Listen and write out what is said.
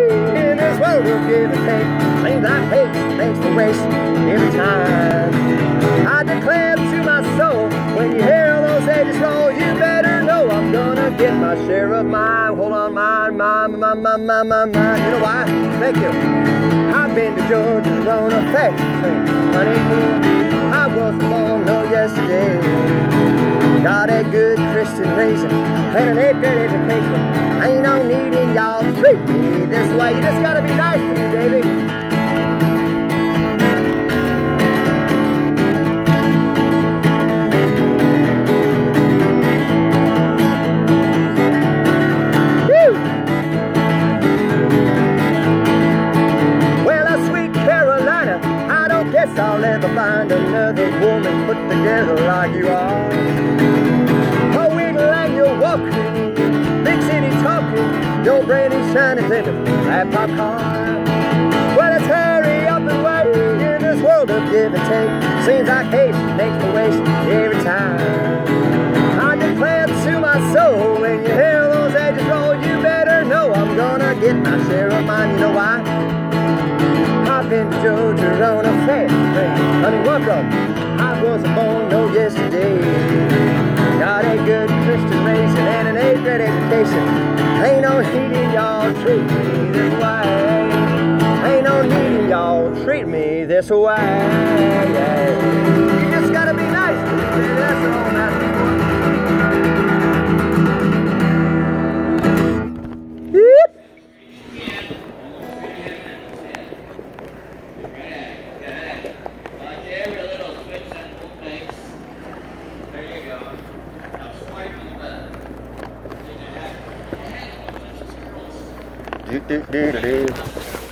In this world of give and take, seems like hate makes the race every time. I declare to my soul, when you hear those ages roll, you better know I'm gonna get my share of mine. Hold on, mine, mine, mine, mine, mine, mine, mine. You know why? Thank you. I've been to Georgia on a factory, honey. I was born no yesterday. Got a good Christian raising and an grade education. Ain't no need in y'all treat this way. You just gotta be nice to me, baby. Woo! Well, sweet Carolina, I don't guess I'll ever find another woman put together like you are. Your brain is shining in the laptop car. Well, let's hurry up and wait in this world of give and take. Seems like hate makes me waste every time. I declare to my soul, when you hear those edges roll, you better know I'm gonna get my share of mine. You know why? I've been to Georgia on a fast train. Honey, welcome. I wasn't born no yesterday. Got a good Christian raising and an eighth grade education. No needing y'all treat me this way. Ain't no needing y'all treat me this way. You do, do, do, do.